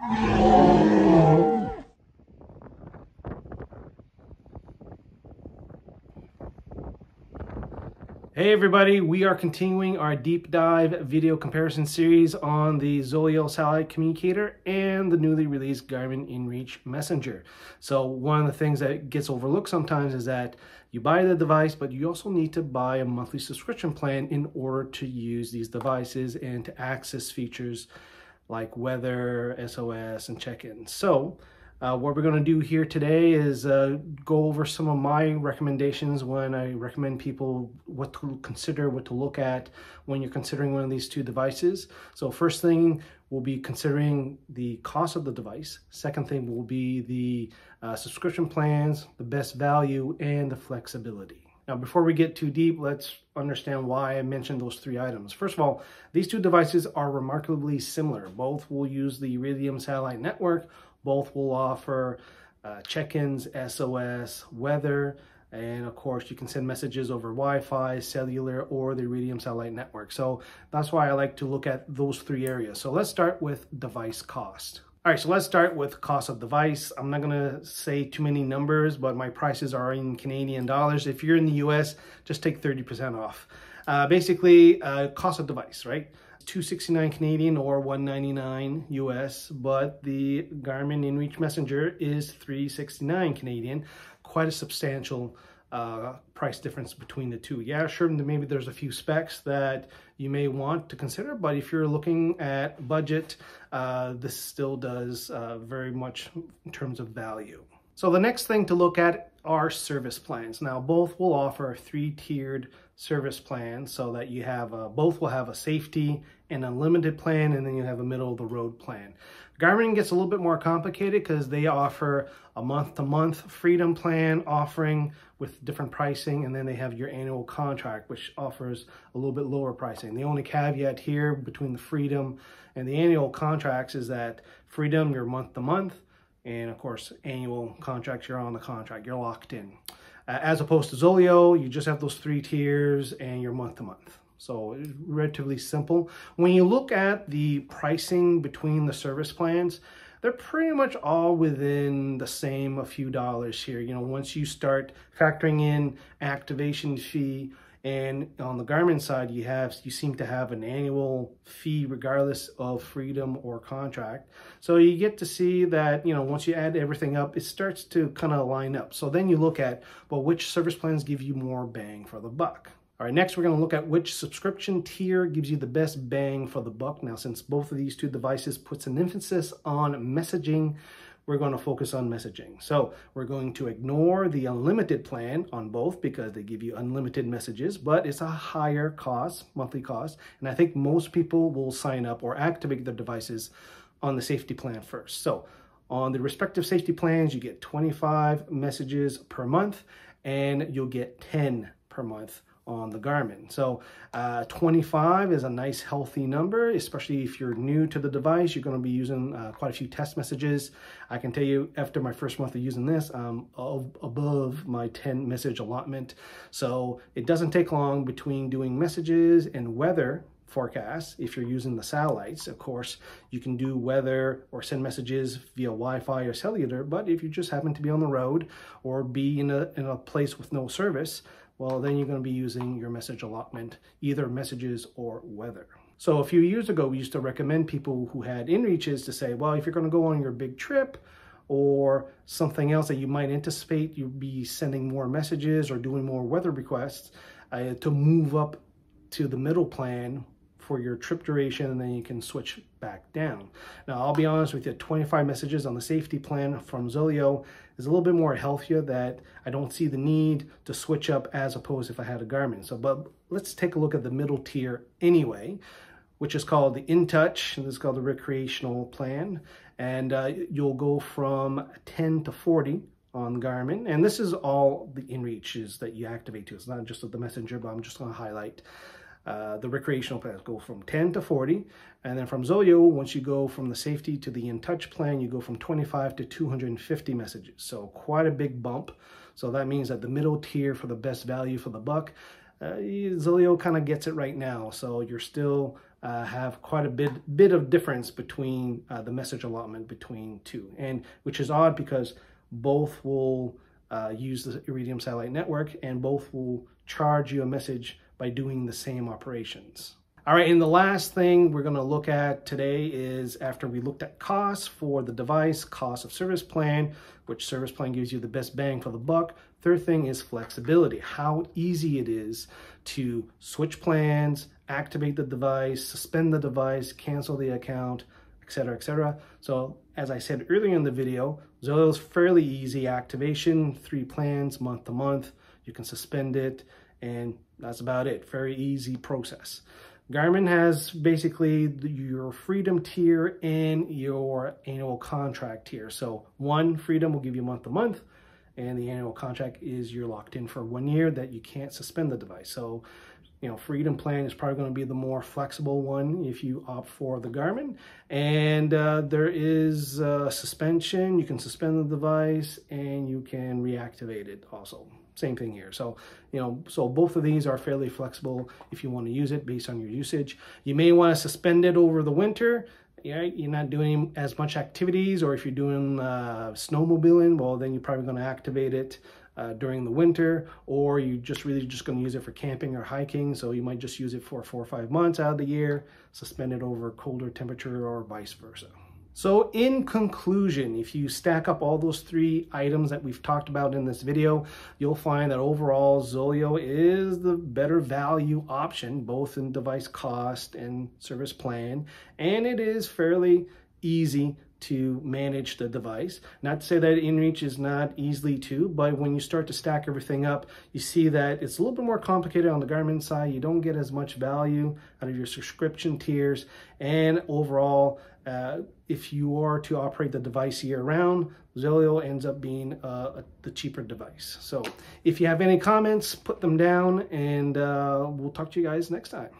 Hey everybody, we are continuing our deep dive video comparison series on the Zoleo satellite communicator and the newly released Garmin InReach Messenger. So one of the things that gets overlooked sometimes is that you buy the device, but you also need to buy a monthly subscription plan in order to use these devices and to access features like weather, SOS, and check-in. So uh, what we're going to do here today is uh, go over some of my recommendations when I recommend people what to consider, what to look at when you're considering one of these two devices. So first thing we'll be considering the cost of the device. Second thing will be the uh, subscription plans, the best value, and the flexibility. Now, before we get too deep, let's understand why I mentioned those three items. First of all, these two devices are remarkably similar. Both will use the Iridium satellite network, both will offer uh, check-ins, SOS, weather, and of course you can send messages over Wi-Fi, cellular, or the Iridium satellite network. So that's why I like to look at those three areas. So let's start with device cost. All right, so let's start with cost of device. I'm not gonna say too many numbers, but my prices are in Canadian dollars. If you're in the US, just take 30% off. Uh, basically, uh, cost of device, right? 269 Canadian or 199 US, but the Garmin InReach Messenger is 369 Canadian. Quite a substantial uh, price difference between the two. Yeah, sure, maybe there's a few specs that you may want to consider, but if you're looking at budget, uh, this still does uh, very much in terms of value. So the next thing to look at are service plans. Now both will offer three-tiered service plans so that you have a, both will have a safety and unlimited plan and then you have a middle of the road plan. Garmin gets a little bit more complicated because they offer a month-to-month -month freedom plan offering with different pricing and then they have your annual contract which offers a little bit lower pricing. The only caveat here between the freedom and the annual contracts is that freedom you're month-to-month -month, and of course, annual contracts, you're on the contract, you're locked in. Uh, as opposed to Zoleo, you just have those three tiers and you're month to month. So it's relatively simple. When you look at the pricing between the service plans, they're pretty much all within the same a few dollars here. You know, once you start factoring in activation fee, and on the Garmin side, you have you seem to have an annual fee regardless of freedom or contract. So you get to see that, you know, once you add everything up, it starts to kind of line up. So then you look at, well, which service plans give you more bang for the buck? All right, next we're going to look at which subscription tier gives you the best bang for the buck. Now, since both of these two devices puts an emphasis on messaging, we're going to focus on messaging. So we're going to ignore the unlimited plan on both because they give you unlimited messages, but it's a higher cost, monthly cost. And I think most people will sign up or activate their devices on the safety plan first. So on the respective safety plans, you get 25 messages per month and you'll get 10 per month on the Garmin. So uh, 25 is a nice healthy number, especially if you're new to the device, you're gonna be using uh, quite a few test messages. I can tell you after my first month of using this, I'm above my 10 message allotment. So it doesn't take long between doing messages and weather forecasts. If you're using the satellites, of course, you can do weather or send messages via Wi-Fi or cellular, but if you just happen to be on the road or be in a, in a place with no service, well, then you're going to be using your message allotment, either messages or weather. So a few years ago, we used to recommend people who had inReaches to say, well, if you're going to go on your big trip or something else that you might anticipate, you'll be sending more messages or doing more weather requests uh, to move up to the middle plan for your trip duration and then you can switch back down. Now, I'll be honest with you, 25 messages on the safety plan from Zoleo is a little bit more healthier that I don't see the need to switch up as opposed if I had a Garmin. So, but let's take a look at the middle tier anyway, which is called the InTouch, and this is called the recreational plan. And uh, you'll go from 10 to 40 on Garmin. And this is all the inReaches that you activate to. It's not just the messenger, but I'm just gonna highlight uh, the recreational plans go from 10 to 40. And then from Zoleo, once you go from the safety to the in-touch plan, you go from 25 to 250 messages. So quite a big bump. So that means that the middle tier for the best value for the buck, uh, kind of gets it right now. So you're still uh, have quite a bit bit of difference between uh, the message allotment between two, and which is odd because both will uh, use the Iridium satellite network and both will charge you a message by doing the same operations. All right, and the last thing we're gonna look at today is after we looked at costs for the device, cost of service plan, which service plan gives you the best bang for the buck. Third thing is flexibility, how easy it is to switch plans, activate the device, suspend the device, cancel the account, etc., etc. So as I said earlier in the video, is fairly easy activation, three plans month to month. You can suspend it and that's about it. Very easy process. Garmin has basically your freedom tier and your annual contract tier. So one freedom will give you month to month and the annual contract is you're locked in for one year that you can't suspend the device. So you know, Freedom Plan is probably going to be the more flexible one if you opt for the Garmin. And uh, there is uh, suspension. You can suspend the device and you can reactivate it also. Same thing here. So, you know, so both of these are fairly flexible if you want to use it based on your usage. You may want to suspend it over the winter. Yeah, you're not doing as much activities, or if you're doing uh, snowmobiling, well, then you're probably going to activate it uh, during the winter, or you're just really just going to use it for camping or hiking. So you might just use it for four or five months out of the year, suspend it over colder temperature or vice versa. So in conclusion, if you stack up all those three items that we've talked about in this video, you'll find that overall Zoleo is the better value option, both in device cost and service plan, and it is fairly easy to manage the device. Not to say that InReach is not easily to, but when you start to stack everything up, you see that it's a little bit more complicated on the Garmin side. You don't get as much value out of your subscription tiers. And overall, uh, if you are to operate the device year round, Zoleo ends up being uh, the cheaper device. So if you have any comments, put them down and uh, we'll talk to you guys next time.